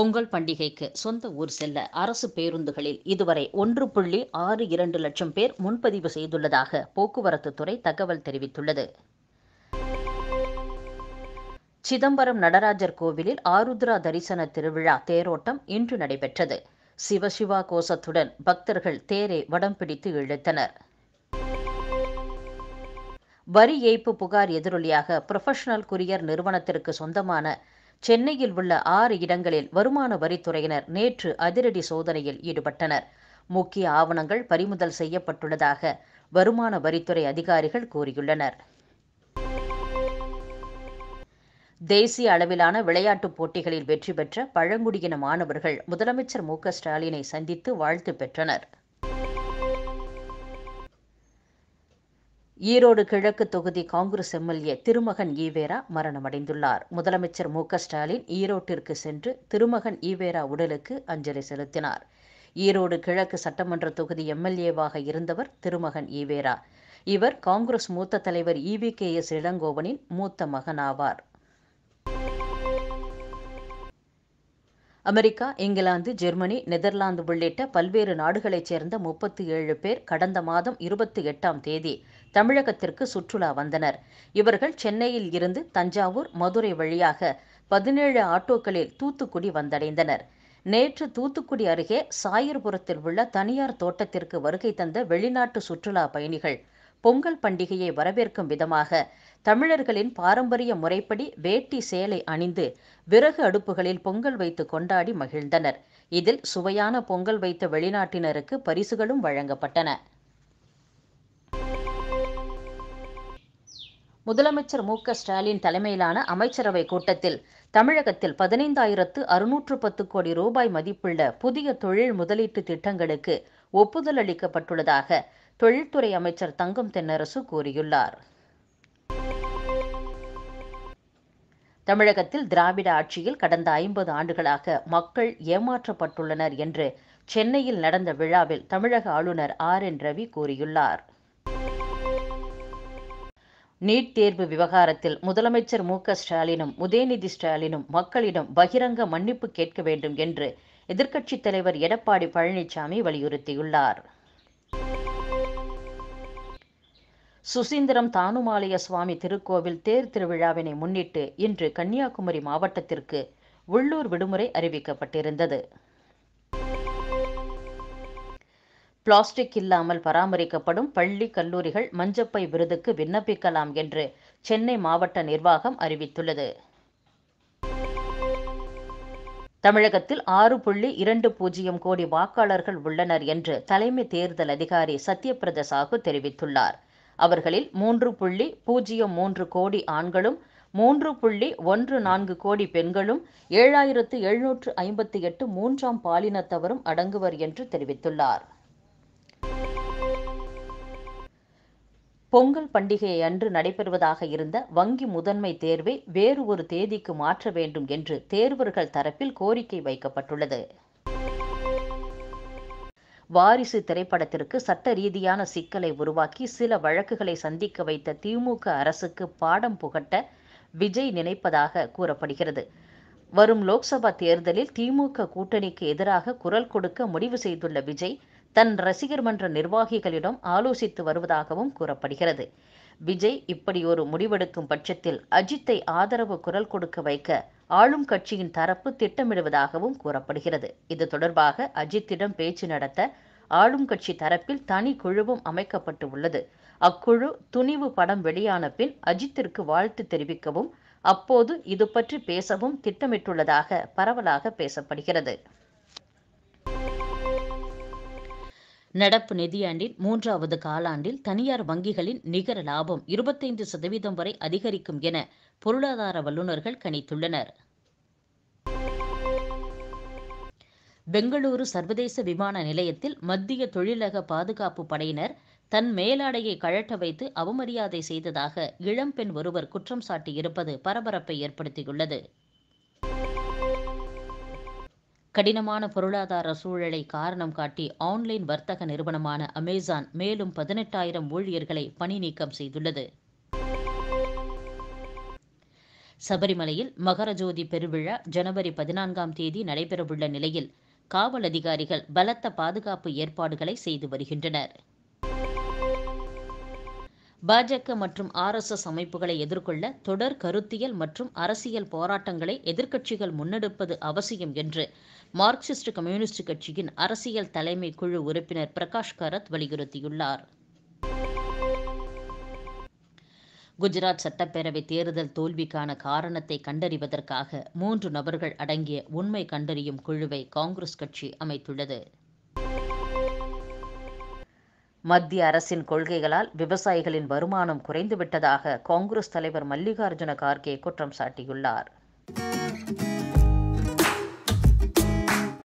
பொங்கல் பண்டிகைக்கு சொந்த ஊர் செல்ல அரசு பேருந்துகளில் இதுவரை ஒன்று புள்ளி ஆறு இரண்டு லட்சம் பேர் முன்பதிவு செய்துள்ளதாக போக்குவரத்து துறை தகவல் தெரிவித்துள்ளது. சிதம்பரம் நடராஜர் கோவிலில் ஆருத்ரா தரிசன திருவிழா தேரோட்டம் இன்று நடைபெற்றது. சிவசிவா கோஷத்துடன் பக்தர்கள் தேரை வடம் பிடித்து இழுத்தனர். வரி ஏய்ப்பு புகார் எதிரொலியாக புரொஃபஷனல் குரியர் நிறுவனத்திற்கு சொந்தமான சென்னையில் உள்ள ஆறு இடங்களில் வருமான வரித்துறையினர் நேற்று அதிரடி சோதனையில் ஈடுபட்டனர். முக்கிய ஆவணங்கள் பறிமுதல் செய்யப்பட்டுள்ளதாக வருமான வரித்துறை அதிகாரிகள் கூறியுள்ளனர். தேசிய அளவிலான விளையாட்டுப் போட்டிகளில் வெற்றி பெற்ற பழங்குடியின மாணவர்கள் முதலமைச்சர் மு க ஸ்டாலினை சந்தித்து வாழ்த்து பெற்றனர். ஈரோடு கிழக்கு தொகுதி காங்கிரஸ் எம்எல்ஏ திருமகன் ஈவேரா மரணமடைந்துள்ளார். முதலமைச்சர் மு ஸ்டாலின் ஈரோட்டிற்கு சென்று திருமகன் ஈவேரா உடலுக்கு அஞ்சலி செலுத்தினார். ஈரோடு கிழக்கு சட்டமன்ற தொகுதி எம்எல்ஏவாக இருந்தவர் திருமகன் ஈவேரா. இவர் காங்கிரஸ் மூத்த தலைவர் இவி கே எஸ் இளங்கோவனின் மூத்த மகனாவார். அமெரிக்கா இங்கிலாந்து ஜெர்மனி நெதர்லாந்து உள்ளிட்ட பல்வேறு நாடுகளைச் சேர்ந்த முப்பத்தி ஏழு பேர் கடந்த மாதம் இருபத்தி எட்டாம் தேதி தமிழகத்திற்கு சுற்றுலா வந்தனர். இவர்கள் சென்னையில் இருந்து தஞ்சாவூர் மதுரை வழியாக பதினேழு ஆட்டோக்களில் தூத்துக்குடி வந்தடைந்தனர். நேற்று தூத்துக்குடி அருகே சாயர்புரத்தில் உள்ள தனியார் தோட்டத்திற்கு வருகை தந்த வெளிநாட்டு சுற்றுலா பயணிகள் பொங்கல் பண்டிகையை வரவேற்கும் விதமாக தமிழர்களின் பாரம்பரிய முறைப்படி வேட்டி சேலை அணிந்து விறகு அடுப்புகளில் பொங்கல் வைத்து கொண்டாடி மகிழ்ந்தனர். இதில் சுவையான பொங்கல் வைத்த வெளிநாட்டினருக்கு பரிசுகளும் வழங்கப்பட்டன. முதலமைச்சர் மு க ஸ்டாலின் தலைமையிலான அமைச்சரவை கூட்டத்தில் தமிழகத்தில் பதினைந்தாயிரத்து அறுநூற்று பத்து கோடி ரூபாய் மதிப்புள்ள புதிய தொழில் முதலீட்டு திட்டங்களுக்கு ஒப்புதல் அளிக்கப்பட்டுள்ளதாக தொழில்துறை அமைச்சர் தங்கம் தென்னரசு கூறியுள்ளார். தமிழகத்தில் திராவிட ஆட்சியில் கடந்த ஐம்பது ஆண்டுகளாக மக்கள் ஏமாற்றப்பட்டுள்ளனர் என்று சென்னையில் நடந்த விழாவில் தமிழக ஆளுநர் ஆர் என் ரவி கூறியுள்ளார். நீட் தேர்வு விவகாரத்தில் முதலமைச்சர் மு க ஸ்டாலினும் உதயநிதி ஸ்டாலினும் மக்களிடம் பகிரங்க மன்னிப்பு கேட்க வேண்டும் என்று எதிர்க்கட்சித் தலைவர் எடப்பாடி பழனிசாமி வலியுறுத்தியுள்ளார். சுசீந்திரம் தானுமாலய சுவாமி திருக்கோவில் தேர் திருவிழாவினை முன்னிட்டு இன்று கன்னியாகுமரி மாவட்டத்திற்கு உள்ளூர் விடுமுறை அறிவிக்கப்பட்டிருந்தது. பிளாஸ்டிக் இல்லாமல் பராமரிக்கப்படும் பள்ளி கல்லூரிகள் மஞ்சப்பை விருதுக்கு விண்ணப்பிக்கலாம் என்று சென்னை மாவட்ட நிர்வாகம் அறிவித்துள்ளது. தமிழகத்தில் ஆறு புள்ளி இரண்டு பூஜ்ஜியம் கோடி வாக்காளர்கள் உள்ளனர் என்று தலைமை தேர்தல் அதிகாரி சத்யபிரத சாகு தெரிவித்துள்ளார். அவர்களில் மூன்று புள்ளி பூஜ்ஜியம் மூன்று கோடி ஆண்களும் மூன்று புள்ளி ஒன்று நான்கு கோடி பெண்களும் ஏழாயிரத்து எழுநூற்று ஐம்பத்தி எட்டு மூன்றாம் பாலினத்தவரும் அடங்குவர் என்று தெரிவித்துள்ளார். பொங்கல் பண்டிகையை அன்று நடைபெறுவதாக இருந்த வங்கி முதன்மை தேர்வை வேறு ஒரு தேதிக்கு மாற்ற வேண்டும் என்று தேர்வர்கள் தரப்பில் கோரிக்கை வைக்கப்பட்டுள்ளது. வாரிசு திரைப்படத்திற்கு சட்ட ரீதியான சிக்கலை உருவாக்கி சில வழக்குகளை சந்திக்க வைத்த திமுக அரசுக்கு பாடம் புகட்ட விஜய் நினைப்பதாக கூறப்படுகிறது. வரும் லோக்சபா தேர்தலில் திமுக கூட்டணிக்கு எதிராக குரல் கொடுக்க முடிவு செய்துள்ள விஜய் தன் ரசிகர் மன்ற நிர்வாகிகளிடம் ஆலோசித்து வருவதாகவும் கூறப்படுகிறது. விஜய் இப்படி ஒரு முடிவெடுக்கும் பட்சத்தில் அஜித்தை ஆதரவு குரல் கொடுக்க வைக்க ஆளும் கட்சியின் தரப்பு திட்டமிடுவதாகவும் கூறப்படுகிறது. இது தொடர்பாக அஜித்திடம் பேச்சு நடத்த ஆளும் கட்சி தரப்பில் தனி குழுவும் அமைக்கப்பட்டு உள்ளது அக்குழு துணிவு படம் வெளியான பின் அஜித்திற்கு வாழ்த்து தெரிவிக்கவும் அப்போது இது பற்றி பேசவும் திட்டமிட்டுள்ளதாக பரவலாக பேசப்படுகிறது. நடப்பு நிதியாண்டின் மூன்றாவது காலாண்டில் தனியார் வங்கிகளின் நிகர லாபம் இருபத்தைந்து சதவீதம் வரை அதிகரிக்கும் என பொருளாதார வல்லுநர்கள் கணித்துள்ளனர். பெங்களூரு சர்வதேச விமான நிலையத்தில் மத்திய தொழிலக பாதுகாப்பு படையினர் தன் மேலாடையை கழட்ட வைத்து அவமரியாதை செய்ததாக இளம்பெண் ஒருவர் குற்றம் சாட்டியிருப்பது பரபரப்பை ஏற்படுத்தியுள்ளது. கடினமான பொருளாதார சூழலை காரணம் காட்டி ஆன்லைன் வர்த்தக நிறுவனமான அமேசான் மேலும் பதினெட்டாயிரம் ஊழியர்களை பணி நீக்கம் செய்துள்ளது. சபரிமலையில் மகரஜோதி பெருவிழா ஜனவரி பதினான்காம் தேதி நடைபெறவுள்ள நிலையில் காவல் அதிகாரிகள் பலத்த பாதுகாப்பு ஏற்பாடுகளை செய்து வருகின்றனர். பாஜக மற்றும் ஆர்எஸ்எஸ் அமைப்புகளை எதிர்கொள்ள தொடர் கருத்தியல் மற்றும் அரசியல் போராட்டங்களை எதிர்க்கட்சிகள் முன்னெடுப்பது அவசியம் என்று மார்க்சிஸ்ட் கம்யூனிஸ்ட் கட்சியின் அரசியல் தலைமை குழு உறுப்பினர் பிரகாஷ் கரத் வலியுறுத்தியுள்ளார். குஜராத் சட்டப்பேரவை தேர்தல் தோல்விக்கான காரணத்தை கண்டறிவதற்காக மூன்று நபர்கள் அடங்கிய உண்மை கண்டறியும் குழுவை காங்கிரஸ் கட்சி அமைத்துள்ளது. மத்திய அரசின் கொள்கைகளால் விவசாயிகளின் வருமானம் குறைந்துவிட்டதாக காங்கிரஸ் தலைவர் மல்லிகார்ஜுன கார்கே குற்றம் சாட்டியுள்ளார்.